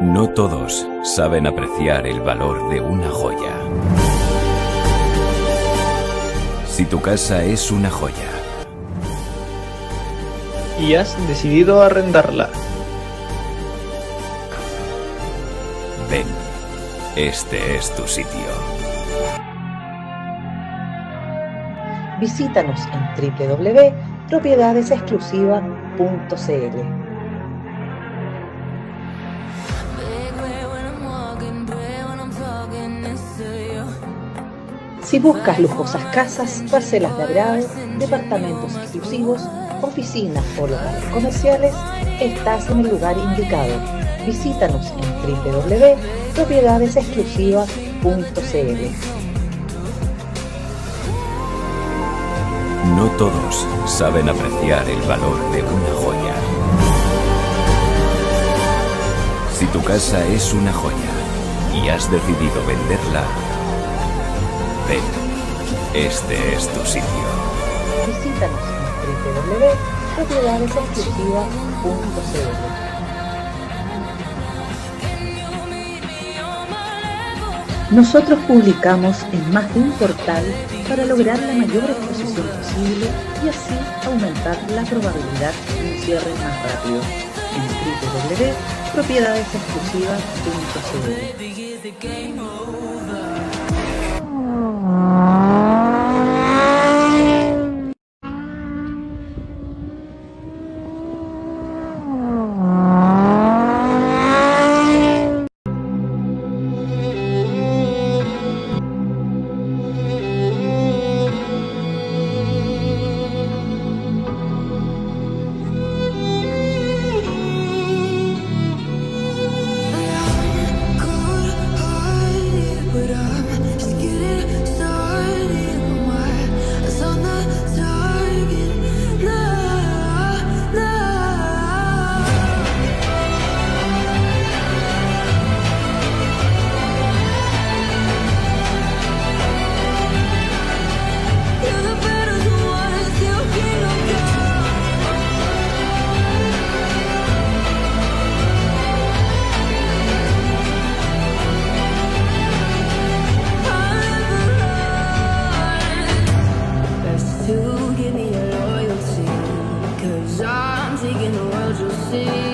No todos saben apreciar el valor de una joya. Si tu casa es una joya y has decidido arrendarla, ven, este es tu sitio. Visítanos en www.propiedadesexclusivas.cl. Si buscas lujosas casas, parcelas de agrado, departamentos exclusivos, oficinas o locales comerciales, estás en el lugar indicado. Visítanos en www.propiedadesexclusivas.cl. No todos saben apreciar el valor de una joya. Si tu casa es una joya y has decidido venderla, este es tu sitio. Visítanos en www.propiedadesexclusivas.cl. Nosotros publicamos en más de un portal para lograr la mayor exposición posible y así aumentar la probabilidad de un cierre más rápido en www.propiedadesexclusivas.cl. see.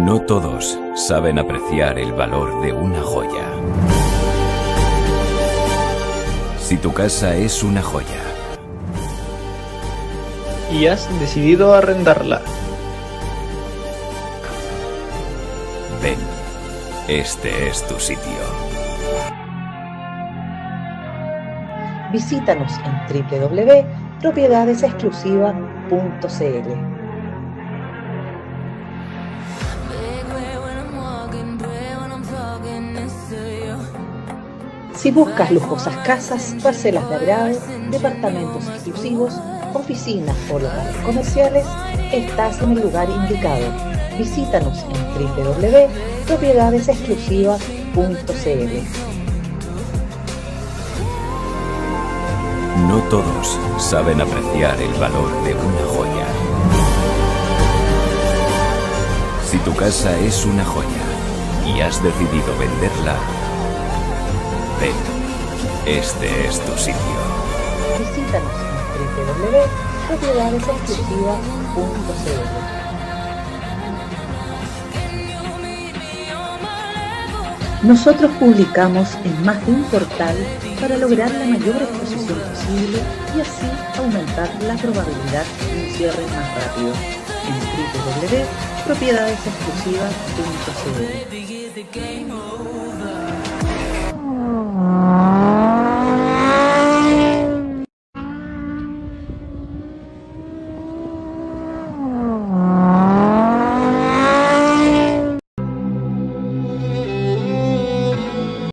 No todos saben apreciar el valor de una joya. Si tu casa es una joya y has decidido arrendarla, ven, este es tu sitio. Visítanos en www.propiedadesexclusivas.cl. Si buscas lujosas casas, parcelas de agrado, departamentos exclusivos, oficinas o locales comerciales, estás en el lugar indicado. Visítanos en www.propiedadesexclusivas.cl. No todos saben apreciar el valor de una joya. Si tu casa es una joya y has decidido venderla, ven, este es tu sitio. Visítanos en www.propiedadesexclusivas.cl. Nosotros publicamos en más de un portal para lograr la mayor exposición posible y así aumentar la probabilidad de un cierre más rápido en www.propiedadesexclusivas.cl.